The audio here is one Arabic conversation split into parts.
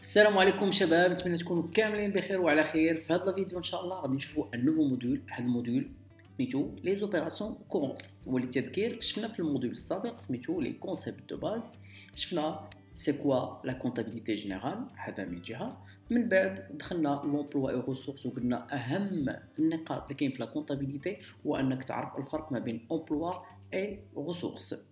السلام عليكم شباب نتمنى تكونوا كاملين بخير وعلى خير في هذا الفيديو إن شاء الله غادي نشوفوا un nouveau module هذا ال module سميتو les opérations courantes وللتذكير شفنا في ال module السابق سميتو les concepts de base شفنا c'est quoi la comptabilité générale هذا من جهة. من بعد دخلنا l'emploi et ressource وقلنا أهم النقاط اللي كاين في la comptabilité هو أنك تعرف الفرق ما بين emploi et ressource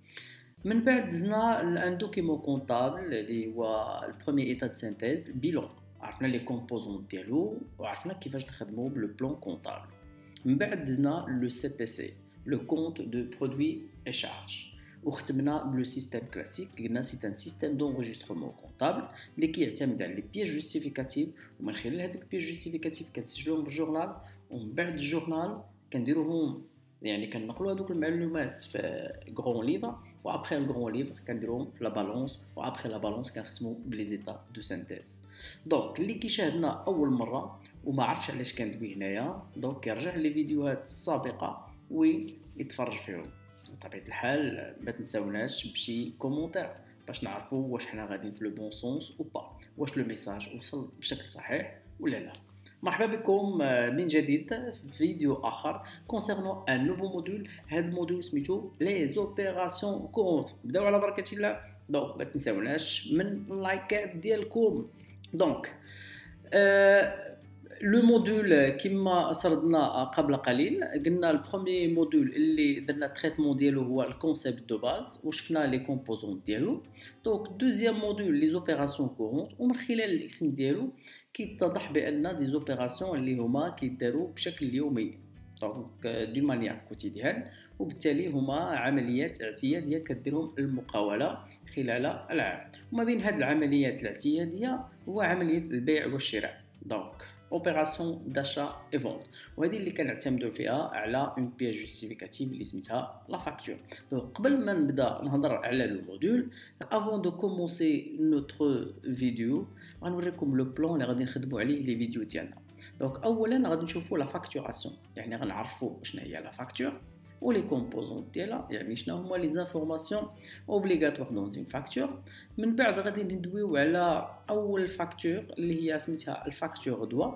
من بعد دزنا un document comptable اللي هو ال premier état de synthèse ال bilan عرفنا les composants ديالو وعرفنا كيفاش نخدمو ب le plan comptable من بعد دزنا le CPC le compte de produits et charges وختمنا ب le système classique قلنا c'est un système d'enregistrement comptable اللي كيعتمد على les pièces justificatives ومن خلال هذوك ال pièces justificatives كنسجلوهم في ال journal. ومن بعد ال journal كنديروهم يعني كنقلوا هذوك المعلومات في grand livre و après ال grand livre كنديروهم في la balance و après la balance كنختمو ب les états de synthèse donc اللي كيشاهدنا اول مره وما عرفش علاش كندوي هنايا donc يرجع لي فيديوهات السابقه ويتفرج فيهم بطبيعه الحال ما تنساوناش بشي commentaire باش نعرفوا واش حنا غاديين في le bon sens أو با واش le message وصل بشكل صحيح ولا لا مرحبا بكم من جديد في فيديو آخر concernant un nouveau module هذا ال module سميتو les opérations courantes نبداو على بركة الله. donc ما تنساوناش من ال like ات ديالكم. donc آه le module كما سردنا قبل قليل قلنا ال premier module اللي درنا traitement ديالو هو ال concepts de base وشفنا les composants ديالو. donc deuxième module les opérations courantes ومن خلال الاسم ديالو كيتضح بأن des opérations اللي هما كيداروا بشكل يومي. donc d'une manière quotidienne وبالتالي هما عمليات اعتيادية كديرهم المقاولة خلال العام. وما بين هذه العمليات الاعتيادية هو عملية البيع والشراء. donc opération d'achat et vente وهذه اللي كنعتمدوا فيها على une pièce justificative اللي سميتها la facture قبل ما نبدا نهضر على le module افون دو كومونسي نوتر فيديو غنوريكم لو بلان اللي غادي نخدموا عليه لي فيديو ديالنا. دونك اولا غادي نشوفوا لا فاكتوراسيون يعني غنعرفوا شنو هي لا فاكتور و لي كومبوزون ديالها يعني شنو هما لي زانفورماسيون اوبليغاتوار دون اون فاكتور من بعد غادي ندويو على اول فاكتور اللي هي سميتها الفاكتور دوا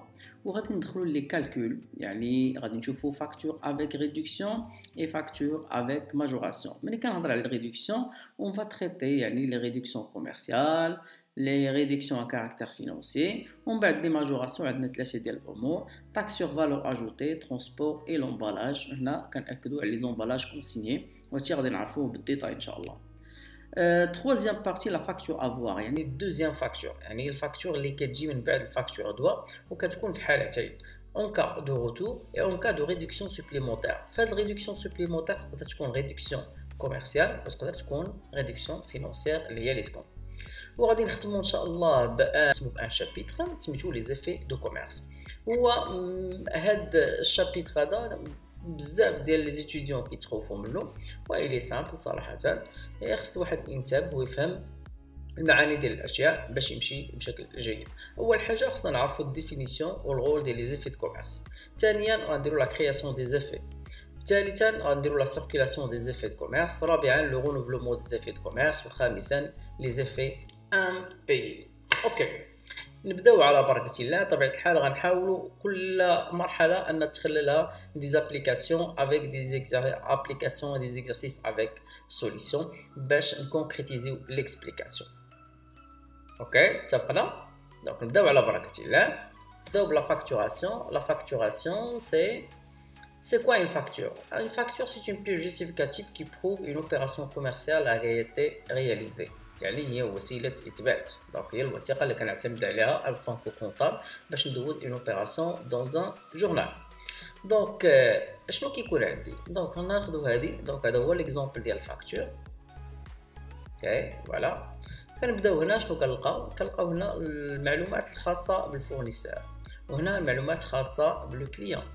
وغادي ندخلو لي كالكول يعني غادي نشوفو فاكتور افيك ريدكسيون اي فاكتور افيك ماجوراسيون ملي كنهضر على ريدكسيون اون فا تريتي يعني لي ريدكسيون كوميرسيال لي ريدكسيون ا كاركتير فينونسي ومن بعد لي ماجوراسيون عندنا ثلاثه ديال الامور تاك سور فالور اجوتي ترونسبور اي لومبالاج هنا كناكدوا على لي زومبالاج كونسيني وهادشي غادي نعرفوه بالديتاي ان شاء الله تروازيام بارتي لا فاكتور افوار يعني دوزيام فاكتور يعني الفاكتور اللي كتجي من بعد الفاكتور دوا وكتكون في حالتين en cas de retour et en cas de réduction supplémentaire. Cette réduction supplémentaire, ça peut être une réduction commerciale ou ça peut être une réduction financière liée à l'escompte. وغادي نختمو إن شاء الله ب un ب un chapitre سميتو les effets de commerce. هو هاد ال chapitre هذا بزاف ديال les étudiants كيتخوفوا منه il est simple صراحة. خص الواحد ينتبه ويفهم المعاني ديال الأشياء باش يمشي بشكل جيد. أول حاجة خصنا نعرفوا ال définition و ال rôle ديال les effets de commerce. ثانيا غنديروا la création des effets ثالثا غنديروا la circulation des effets de commerce رابعا le renouvellement des effets de commerce وخامسا les effets impayés OK نبداو على بركة الله. طبيعة الحال غنحاولوا كل مرحلة أن ندخل لها des applications avec des applications des exercices avec solution باش ن concrétiser و l'explication OK اتفقنا؟ donc نبداو على بركة الله. نبداو ب la facturation la facturation c'est C'est quoi une facture Une facture, c'est une pièce justificative qui prouve une opération commerciale a été réalisée. يعني هي وسيله اثبات دونك هي الوثيقه اللي كنعتمد عليها ان طونك كونطابل باش ندوز اون اوبيراسيون دون ان جورنال دونك شنو كيكون عندي دونك ناخذ هذه دونك هذا هو ليكزومبل ديال الفاكتور اوكي فوالا كنبداو هنا شنو كنلقاو كنلقاو هنا المعلومات الخاصه بالفورنيسور وهنا المعلومات الخاصه بالكليون وما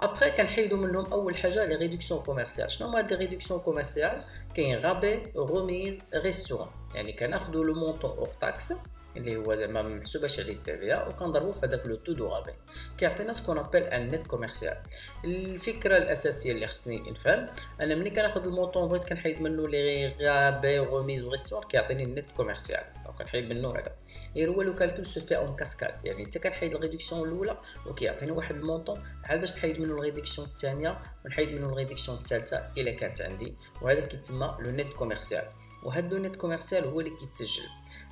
ابخي كنحيدو منهم اول حاجه لي ريدكسيون كوميرسيال شنو هما لي ريدكسيون كوميرسيال كاين غابي روميز ريستورون يعني كناخدو لو مونطون اور تاكس اللي هو زعما محسوباش عليه التي وكنضربو في هذاك لو تو دو غابي كيعطينا سكون ابل ان نت كوميرسيال الفكرة الأساسية اللي خصني نفهم أنا ملي كناخذ المونطون بغيت كنحيد منه لي غابي روميز وريستور كيعطيني النت كوميرسيال كنحيد منه هذا. غير هو لو كالكول سو في اون كاسكاد يعني انت كنحيد الريدكسيون الأولى وكيعطيني واحد montant عاد باش نحيد منه ال réduction الثانية ونحيد منه ال réduction الثالثة إلا كانت عندي. وهذا كيتسمى le net commercial وهذا le net commercial هو اللي كيتسجل.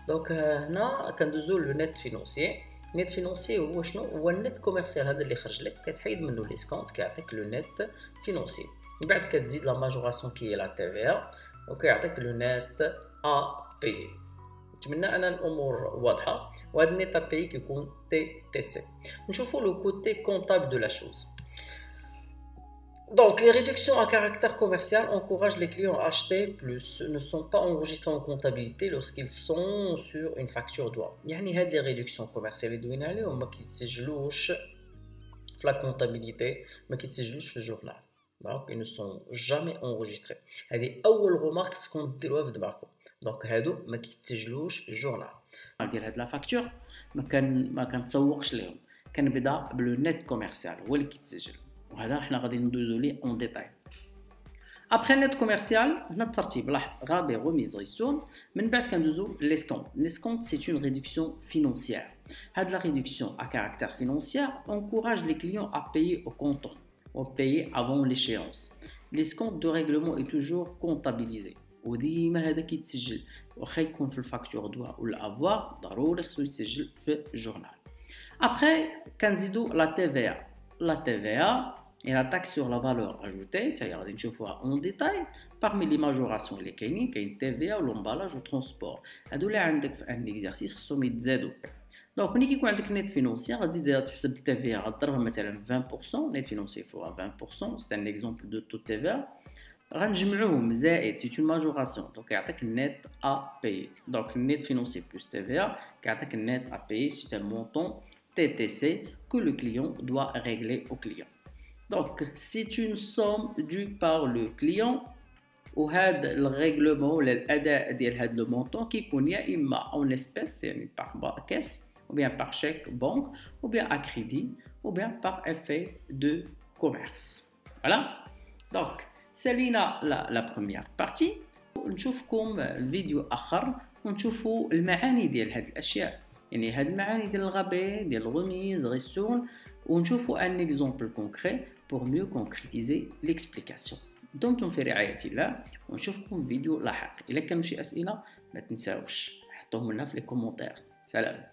donc هنا كندوزو le net financier net financier هو شنو هو ال net commercial هذا اللي خرج لك كتحيد منه l'escompte كيعطيك le net financier من بعد كتزيد la majoration qui est la TVA وكيعطيك le net à payer نتمنى ان الأمور واضحه وهذا النت ا بي كيكون تي تي سي نشوفوا لو كوتي كونطابل دو لا شوز Donc, les réductions à caractère commercial encouragent les clients à acheter plus, ne sont pas enregistrés en comptabilité lorsqu'ils sont sur une facture douane. يعني هاد les réductions commerciales اللي دوينا عليهم ما كيتسجلوش في la comptabilité ما كيتسجلوش في الجورنال. Donc, ils ne sont jamais enregistrés. هذه أول remarque تكون ديروها في دماغكم. دونك هادو ما كيتسجلوش في الجورنال. ديال هاد لا فاكتور ما كان ما كنتسوقش ليهم. كنبدا بلو نت كوميرسيال هو اللي كيتسجل. وهذا حنا غادي ندوزو ليه اون ديتاي ابخي نت كوميرسيال هنا الترتيب لاحظ غابي روميز ريستون من بعد كندوزو لي سكونت لي سكونت سي اون ريدكسيون فينونسيير هاد لا ريدكسيون ا كاركتير فينونسيير انكوراج لي كليون ا بايي او كونتون او بايي افون ليشيونس لي سكونت دو ريغلومون اي توجور كونطابيليزي وديما هذا كيتسجل واخا يكون في الفاكتور دوا ولا افوار ضروري خصو يتسجل في الجورنال ابخي كنزيدو لا تي في لا تي في et la taxe sur la valeur ajoutée, regardez une fois en détail, parmi les majorations les كاينين كاين TVA l'emballage ou transport هادو اللي عندك في ان اكزرسيس خصهم يتزادوا دونك ملي كيكون عندك نيت فينونسي غتزيد تحسب التي في غضربها مثلا 20% نيت فينونسي فوا 20% سي ان اكزومبل دو تو تي في غنجمعوهم زائد سي اون ماجوراسيون دونك يعطيك النيت ا بي دونك النيت فينونسي بلس تي في كيعطيك النيت ا بي سي ان مونطون تي تي سي que le client doit régler au client. Donc, c'est une somme due par le client وهذا الريغلومون ولا الاداء ديال هذا لو مونطون كيكون يا اما اون اسبيس يعني باغ كاس ou bien par chèque banque ou bien à crédit ou bien par effet de commerce voilà donc سالينا لا, لا première partie نشوفكم الفيديو اخر ونشوفوا المعاني ديال هذه الاشياء يعني هاد المعاني ديال الغابي ديال الغميز غيسون ونشوفوا ان اكزومبل كونكري pour mieux concrétiser l'explication دمتم في رعاية الله ونشوفكم فيديو لاحق إذا كانوا شي أسئلة ما تنساوش حطوهم لنا في لي كومونتير سلام